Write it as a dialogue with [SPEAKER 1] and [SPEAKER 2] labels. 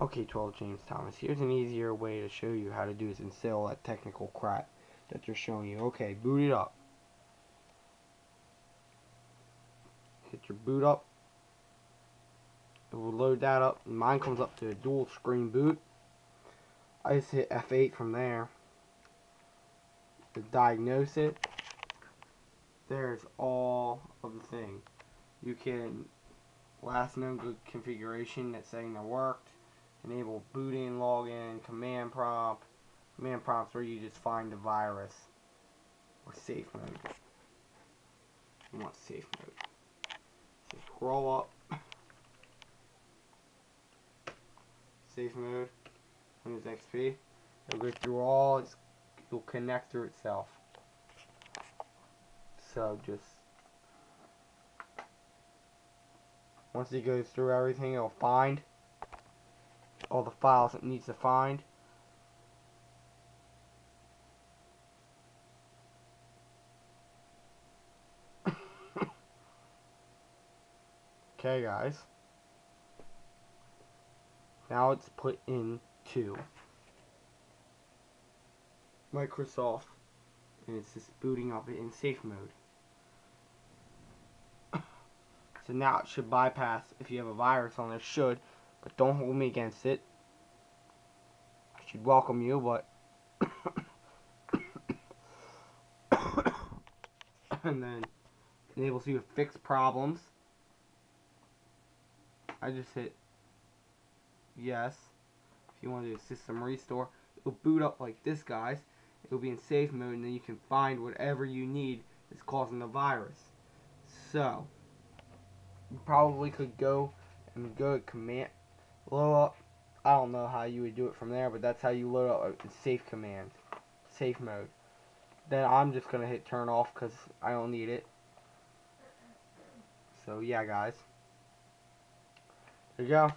[SPEAKER 1] Okay, 12 James Thomas, here's an easier way to show you how to do this of all that technical crap that they're showing you. Okay, boot it up. Hit your boot up. It will load that up. Mine comes up to a dual screen boot. I just hit F8 from there to diagnose it. There's all of the thing. You can last known good configuration that's saying that worked enable booting, login, command prompt. Command prompts where you just find the virus or safe mode. You want safe mode. So scroll up. Safe mode. Windows XP. It'll go through all. It's, it'll connect through itself. So just once it goes through everything, it'll find all the files it needs to find. okay guys. Now it's put into Microsoft and it's just booting up in safe mode. so now it should bypass if you have a virus on there should but don't hold me against it. I should welcome you, but... and then enables you to fix problems. I just hit yes. If you want to do a system restore, it'll boot up like this, guys. It'll be in safe mode, and then you can find whatever you need that's causing the virus. So, you probably could go and go to command load up. I don't know how you would do it from there, but that's how you load up safe command, safe mode. Then I'm just going to hit turn off because I don't need it. So yeah, guys. There you go.